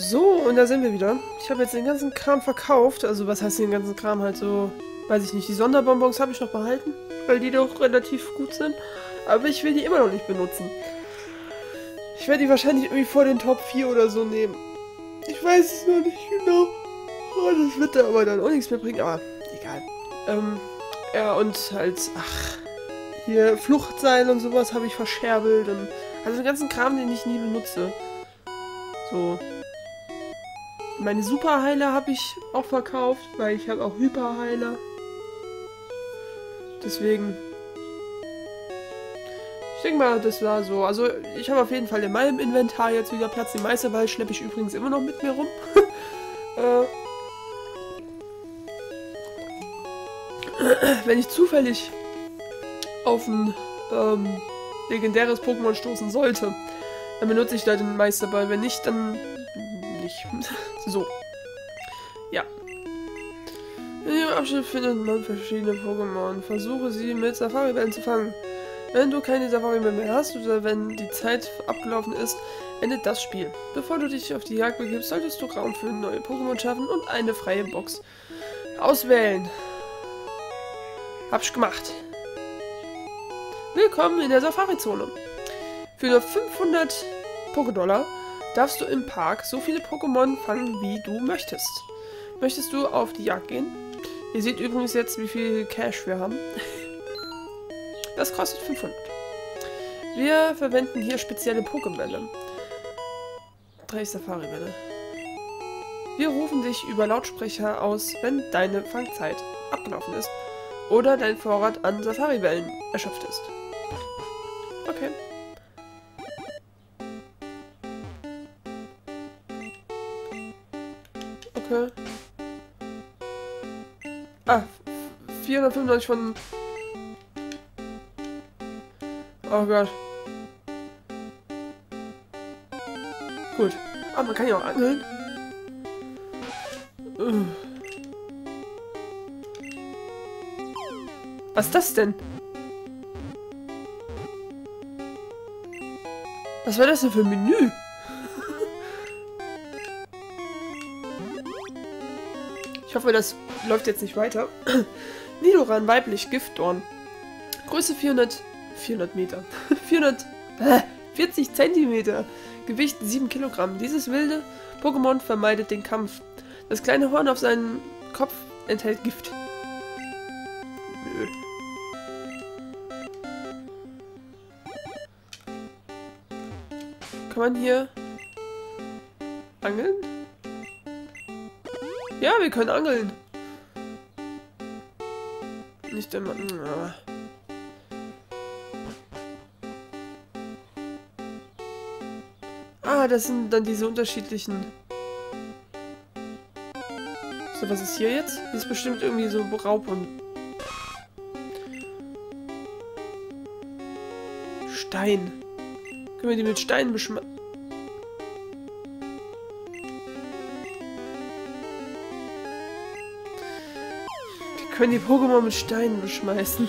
So, und da sind wir wieder. Ich habe jetzt den ganzen Kram verkauft. Also was heißt den ganzen Kram halt so, weiß ich nicht. Die Sonderbonbons habe ich noch behalten, weil die doch relativ gut sind. Aber ich will die immer noch nicht benutzen. Ich werde die wahrscheinlich irgendwie vor den Top 4 oder so nehmen. Ich weiß es noch nicht genau. Oh, das wird da aber dann auch nichts mehr bringen, aber egal. Ähm, ja, und halt, ach, hier Fluchtseil und sowas habe ich verscherbelt und also den ganzen Kram, den ich nie benutze. So. Meine Superheiler habe ich auch verkauft, weil ich habe auch Hyperheiler. Deswegen. Ich denke mal, das war so. Also, ich habe auf jeden Fall in meinem Inventar jetzt wieder Platz. Den Meisterball schleppe ich übrigens immer noch mit mir rum. äh, wenn ich zufällig auf ein ähm, legendäres Pokémon stoßen sollte, dann benutze ich da den Meisterball. Wenn nicht, dann nicht. so. Ja. In dem Abschnitt findet man verschiedene Pokémon. Versuche sie mit Safari-Bällen zu fangen. Wenn du keine Safari mehr hast oder wenn die Zeit abgelaufen ist, endet das Spiel. Bevor du dich auf die Jagd begibst, solltest du Raum für neue Pokémon schaffen und eine freie Box auswählen. Hab's gemacht. Willkommen in der Safari-Zone. Für nur 500 Pokédollar darfst du im Park so viele Pokémon fangen, wie du möchtest. Möchtest du auf die Jagd gehen? Ihr seht übrigens jetzt, wie viel Cash wir haben. Das kostet 500. Wir verwenden hier spezielle Pokébälle. Drei Safari-Bälle. Wir rufen dich über Lautsprecher aus, wenn deine Fangzeit abgelaufen ist oder dein Vorrat an Safari-Bällen erschöpft ist. Okay. Okay. Ah, 495 von... Oh Gott. Gut. Ah, man kann ja auch angeln. Uh. Was ist das denn? Was war das denn für ein Menü? Ich hoffe, das läuft jetzt nicht weiter. Nidoran, weiblich, Giftdorn. Größe 400... 400 Meter. 440 Zentimeter. Gewicht 7 Kilogramm. Dieses wilde Pokémon vermeidet den Kampf. Das kleine Horn auf seinem Kopf enthält Gift. Nö. Kann man hier angeln? Ja, wir können angeln. Nicht immer. Ja. Ah, das sind dann diese unterschiedlichen. So, was ist hier jetzt? Hier ist bestimmt irgendwie so Raub und. Stein. Können wir die mit Steinen beschmeißen? Können die Pokémon mit Steinen beschmeißen.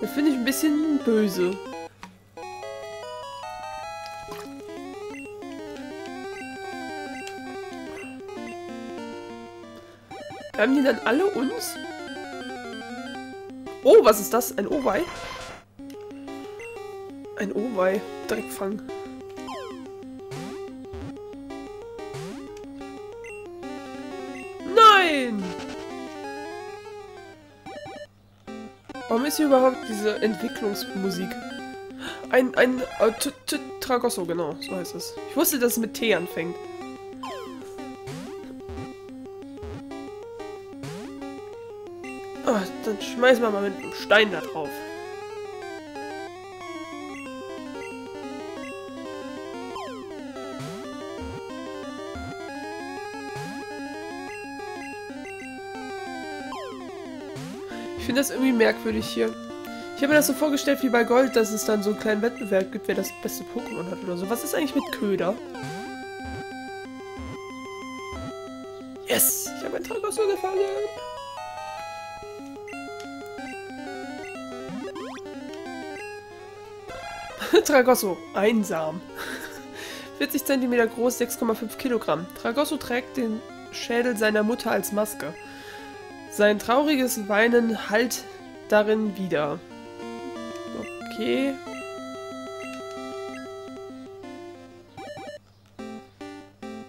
Das finde ich ein bisschen böse. Haben die dann alle uns? Oh, was ist das? Ein Owei? Ein Owei. Direkt Warum ist hier überhaupt diese Entwicklungsmusik? Ein, ein, äh, T -T Tragosso, genau, so heißt es. Ich wusste, dass es mit T anfängt. Oh, dann schmeißen wir mal mit einem Stein da drauf. Ich finde das irgendwie merkwürdig hier. Ich habe mir das so vorgestellt wie bei Gold, dass es dann so einen kleinen Wettbewerb gibt, wer das beste Pokémon hat oder so. Was ist eigentlich mit Köder? Yes! Ich habe ein Tragosso gefangen! Tragosso, einsam. 40 cm groß, 6,5 Kilogramm. Tragosso trägt den Schädel seiner Mutter als Maske. Sein trauriges Weinen hallt darin wieder. Okay.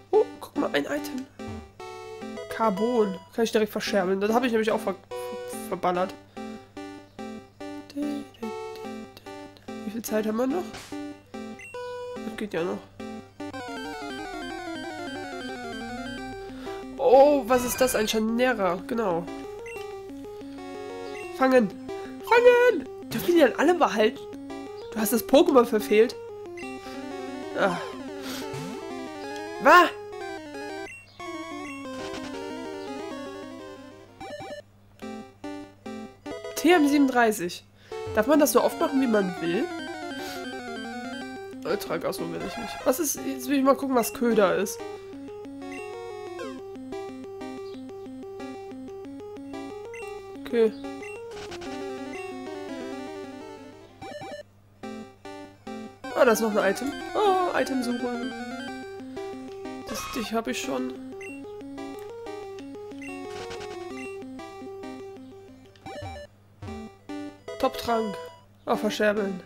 Oh, guck mal, ein Item. Carbon. Kann ich direkt verscherbeln. Das habe ich nämlich auch ver verballert. Wie viel Zeit haben wir noch? Das geht ja noch. Oh, was ist das? Ein Chanera. Genau. Fangen. Fangen! Dürfen die dann alle behalten? Du hast das Pokémon verfehlt. Ah. Was? TM37. Darf man das so oft machen, wie man will? Ultragas will ich nicht. Was ist. Jetzt will ich mal gucken, was Köder ist. Okay. Ah, da ist noch ein Item. Oh, Item suchen. Das dich habe ich schon. Top-Trank. Oh, verscherbeln.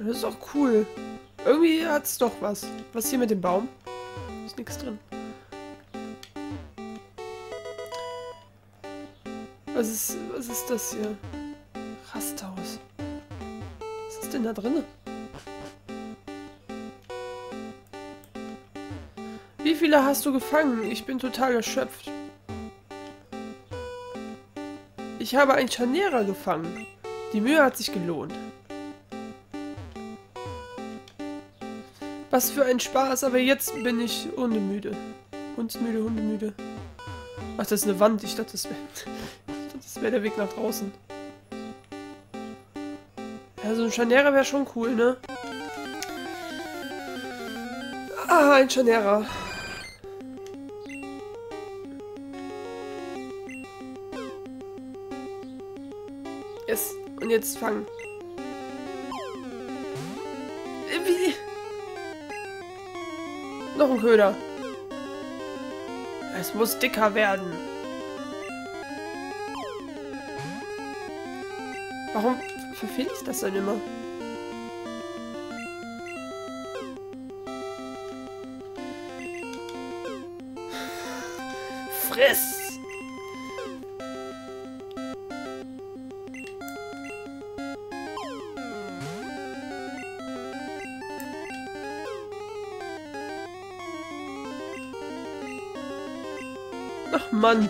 Das ist auch cool. Irgendwie hat es doch was. Was hier mit dem Baum? Ist nichts drin. Was ist, was ist das hier? Rasthaus. Was ist denn da drin? Wie viele hast du gefangen? Ich bin total erschöpft. Ich habe einen Chanera gefangen. Die Mühe hat sich gelohnt. Was für ein Spaß, aber jetzt bin ich hundemüde. Hundsmüde, hundemüde. Ach, das ist eine Wand. Ich dachte, das wäre wär der Weg nach draußen. Ja, so ein Chanera wäre schon cool, ne? Ah, ein Chanera. Yes. Und jetzt fangen. Noch ein Köder. Es muss dicker werden. Warum verfehle ich das dann immer? Ach Mann.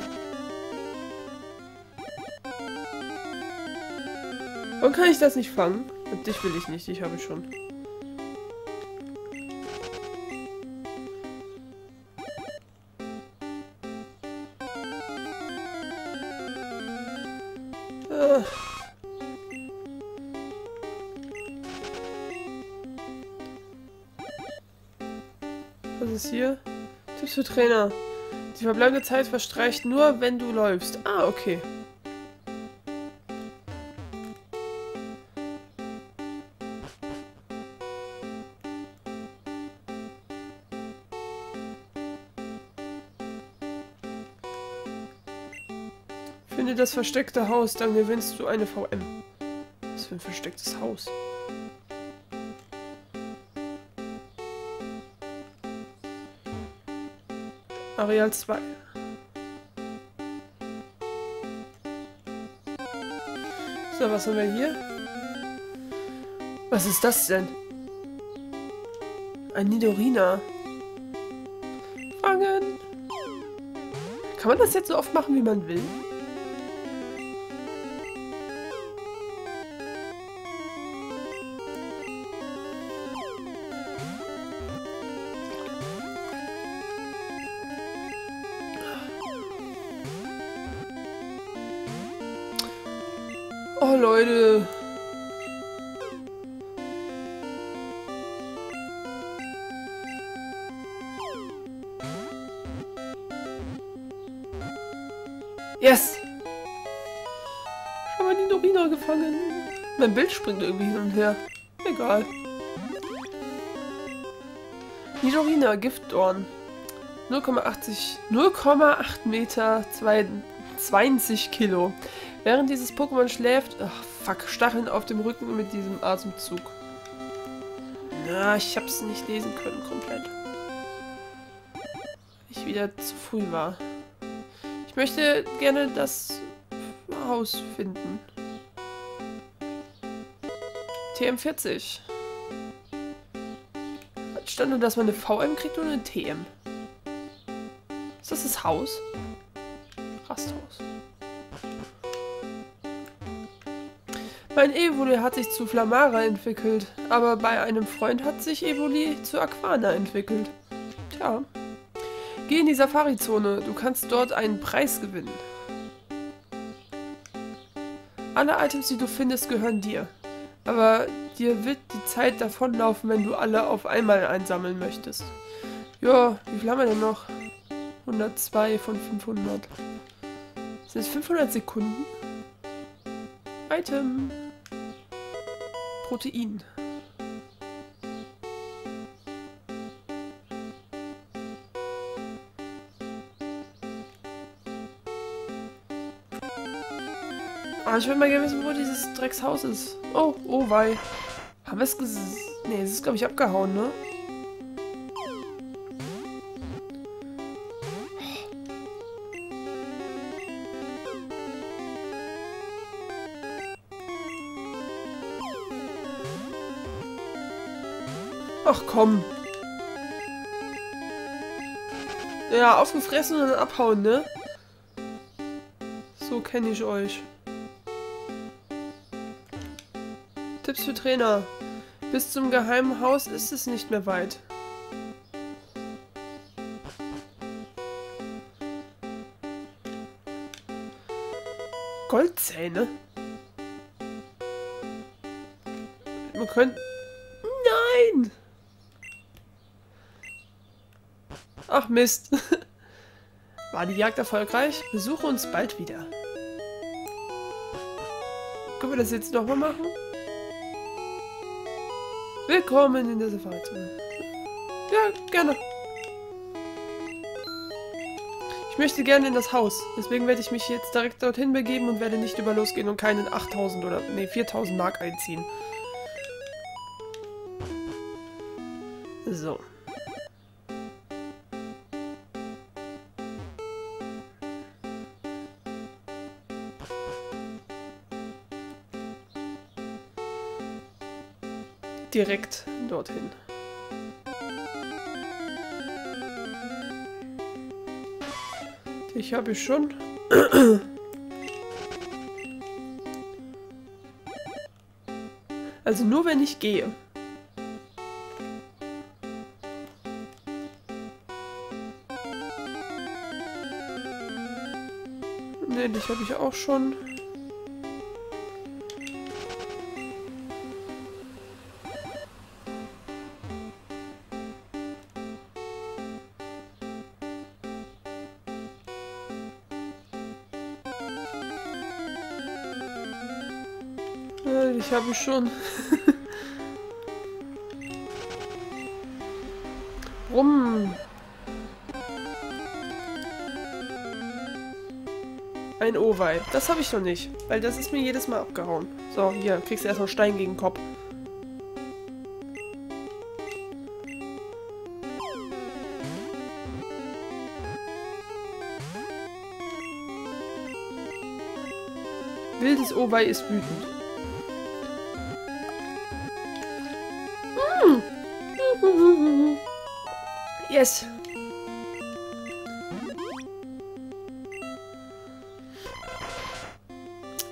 Warum kann ich das nicht fangen? Und dich will ich nicht, ich habe schon. Was ist hier? Für Trainer. Die verbleibende Zeit verstreicht nur, wenn du läufst. Ah, okay. Finde das versteckte Haus, dann gewinnst du eine VM. Was für ein verstecktes Haus? Areal 2. So, was haben wir hier? Was ist das denn? Ein Nidorina. Fangen! Kann man das jetzt so oft machen, wie man will? Yes! Ich habe die Dorina gefangen. Mein Bild springt irgendwie hin und her. Egal. Nidorina, Giftdorn. 0,80 0,8 Meter 20 Kilo. Während dieses Pokémon schläft, ach fuck, Stacheln auf dem Rücken mit diesem Atemzug. Na, ich hab's nicht lesen können komplett. Ich wieder zu früh war. Ich möchte gerne das Haus finden. TM40. Stand nur, dass man eine VM kriegt oder eine TM? Ist das das Haus? Rasthaus. Mein Evoli hat sich zu Flamara entwickelt, aber bei einem Freund hat sich Evoli zu Aquana entwickelt. Tja. Geh in die Safari-Zone, du kannst dort einen Preis gewinnen. Alle Items, die du findest, gehören dir. Aber dir wird die Zeit davonlaufen, wenn du alle auf einmal einsammeln möchtest. Ja, wie viel haben wir denn noch? 102 von 500. Sind es 500 Sekunden? Item. Protein. Ah, ich würde mal gerne wissen, wo dieses Dreckshaus ist. Oh, oh wei. Haben wir es ges... Nee, es ist, glaube ich, abgehauen, ne? Ach komm. Ja, aufgefressen und dann abhauen, ne? So kenne ich euch. Tipps für Trainer. Bis zum geheimen Haus ist es nicht mehr weit. Goldzähne? Man könnte... Nein! Ach Mist. War die Jagd erfolgreich? Besuche uns bald wieder. Können wir das jetzt nochmal machen? Willkommen in der Safari-Zone. Ja, gerne. Ich möchte gerne in das Haus. Deswegen werde ich mich jetzt direkt dorthin begeben und werde nicht über losgehen und keinen 8000 oder nee, 4000 Mark einziehen. So. Direkt dorthin. Ich habe schon. Also nur wenn ich gehe. Ne, dich habe ich auch schon. Ich habe schon. Rum. Ein Owei. Das habe ich noch nicht, weil das ist mir jedes Mal abgehauen. So, hier, kriegst du erstmal Stein gegen den Kopf. Wildes Owei ist wütend. Yes.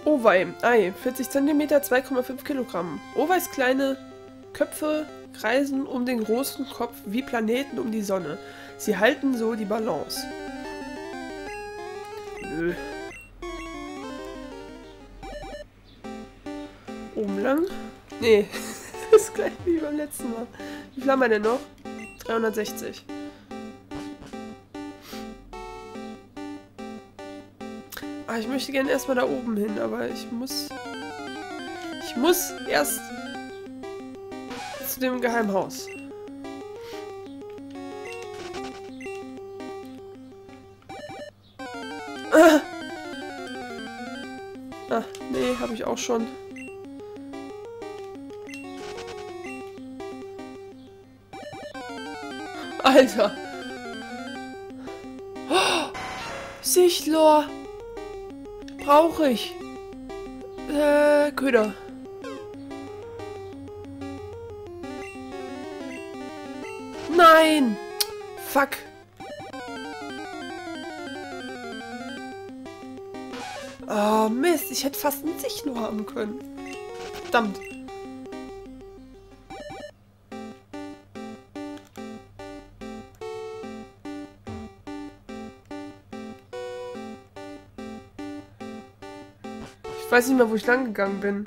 Owei. Ei. 40 cm, 2,5 Kilogramm. Oweis kleine Köpfe kreisen um den großen Kopf wie Planeten um die Sonne. Sie halten so die Balance. Nö. Oben lang? Nee. das ist gleich wie beim letzten Mal. Wie viel haben wir denn noch? 360. Ah, ich möchte gerne erstmal da oben hin, aber ich muss... Ich muss erst zu dem Geheimhaus. Ah, ah nee, habe ich auch schon. Alter. Oh, Sichlor. Brauche ich. Äh, Köder. Nein! Fuck. Oh, Mist. Ich hätte fast ein Sichlor haben können. Verdammt. Ich weiß nicht mehr, wo ich lang gegangen bin.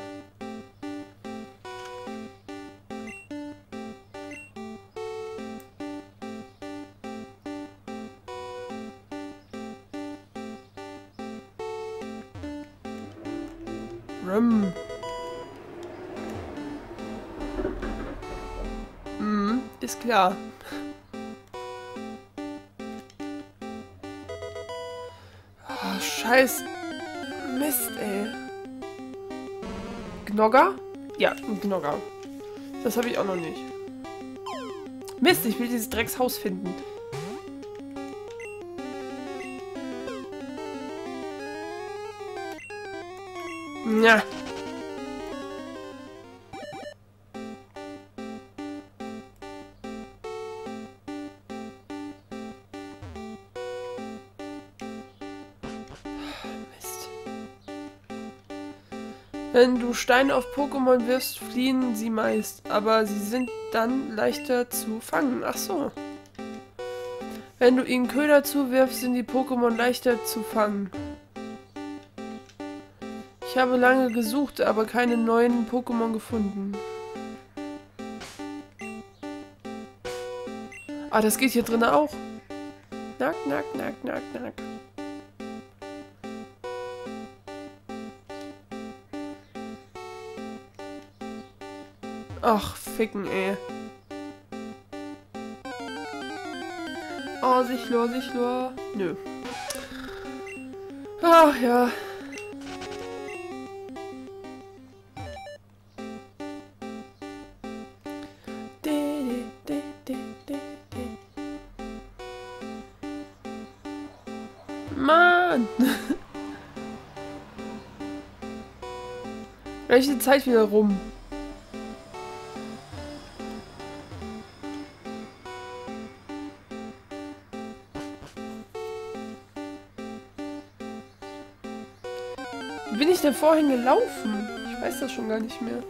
Rum. Hm, ist klar. Oh, scheiß Gnogger? Ja, ein Gnogger. Das habe ich auch noch nicht. Mist, ich will dieses Dreckshaus finden. Ja. Wenn du Steine auf Pokémon wirfst, fliehen sie meist, aber sie sind dann leichter zu fangen. Ach so. Wenn du ihnen Köder zuwirfst, sind die Pokémon leichter zu fangen. Ich habe lange gesucht, aber keine neuen Pokémon gefunden. Ah, das geht hier drin auch. Nack, nack, nack, nack, nack. Ach, ficken, ey. Oh, Sichlor, Sichlor. Nö. Ach, ja. Welche Zeit wieder rum? Vorhin gelaufen? Ich weiß das schon gar nicht mehr.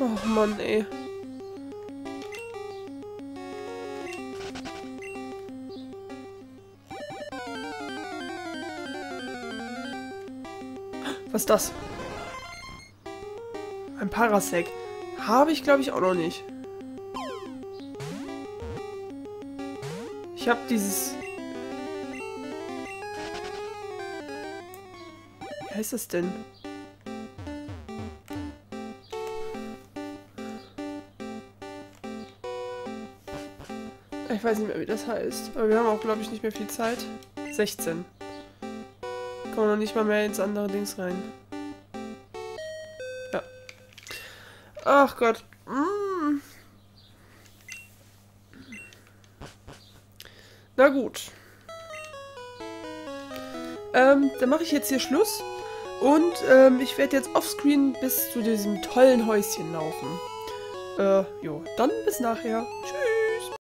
Oh Mann, ey. Was ist das? Parasec. Habe ich, glaube ich, auch noch nicht. Ich habe dieses... Wie heißt das denn? Ich weiß nicht mehr, wie das heißt. Aber wir haben auch, glaube ich, nicht mehr viel Zeit. 16. Kommen wir noch nicht mal mehr ins andere Dings rein. Ach Gott. Mm. Na gut. Ähm, dann mache ich jetzt hier Schluss. Und ähm, ich werde jetzt offscreen bis zu diesem tollen Häuschen laufen. Äh, jo. Dann bis nachher. Tschüss.